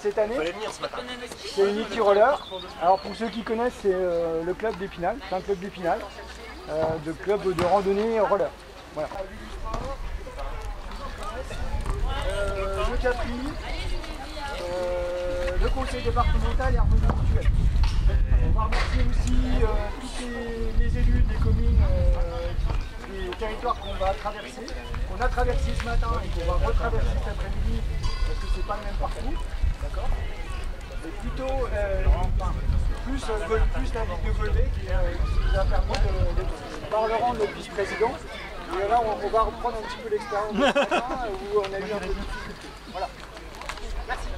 cette année. Fallait venir ce matin. C'est Unity Roller. Alors pour ceux qui connaissent, c'est euh, le club d'Épinal, c'est un club d'Épinal, euh, de club de randonnée roller. Voilà. Euh, le Capri, euh, le conseil départemental et Mutuelle. On va remercier aussi euh, tous les, des territoires qu'on va traverser, qu'on a traversé ce matin et qu'on va retraverser cet après-midi parce que c'est pas le même parcours. D'accord et plutôt euh, plus, euh, plus la de qui, euh, qui nous a permis de, de Parlerons le vice-président. Et là, on, va reprendre un petit peu l'expérience où on a eu un peu de difficulté. Voilà. Bonjour